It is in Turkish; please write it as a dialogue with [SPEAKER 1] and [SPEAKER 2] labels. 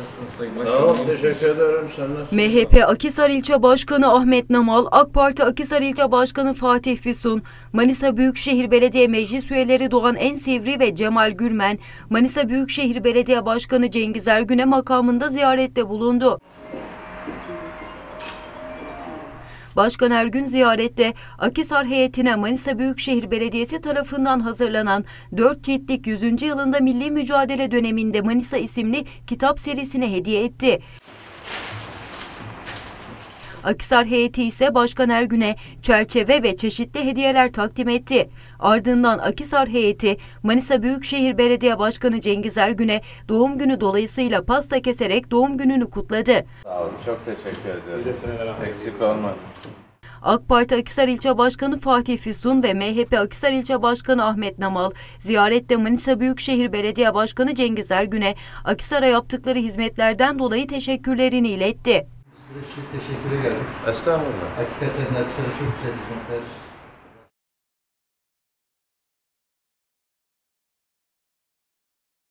[SPEAKER 1] Nasılsınız Sayın
[SPEAKER 2] Sağ
[SPEAKER 1] Başkanım?
[SPEAKER 2] ol,
[SPEAKER 1] İyi misiniz?
[SPEAKER 2] teşekkür ederim. Sen nasılsın?
[SPEAKER 3] MHP Akisar İlçe Başkanı Ahmet Namal, AK Parti Akisar İlçe Başkanı Fatih Füsun, Manisa Büyükşehir Belediye Meclis üyeleri Doğan Ensevri ve Cemal Gürmen, Manisa Büyükşehir Belediye Başkanı Cengiz Ergün'e makamında ziyarette bulundu. Başkan Ergün ziyarette Akisar heyetine Manisa Büyükşehir Belediyesi tarafından hazırlanan 4 ciltlik 100. yılında milli mücadele döneminde Manisa isimli kitap serisine hediye etti. Akisar heyeti ise Başkan Ergün'e çerçeve ve çeşitli hediyeler takdim etti. Ardından Akisar heyeti Manisa Büyükşehir Belediye Başkanı Cengiz Ergün'e doğum günü dolayısıyla pasta keserek doğum gününü kutladı.
[SPEAKER 2] Sağ ol, çok teşekkür ederim. Eksik olma.
[SPEAKER 3] AK Parti Akisar İlçe Başkanı Fatih Füsun ve MHP Akisar İlçe Başkanı Ahmet Namal ziyarette Manisa Büyükşehir Belediye Başkanı Cengiz Ergün'e Akisar'a yaptıkları hizmetlerden dolayı teşekkürlerini iletti.
[SPEAKER 1] Biz teşekküre geldik.
[SPEAKER 2] Estağfurullah.
[SPEAKER 1] Hakikaten Aksaray'a çok güzel hizmetler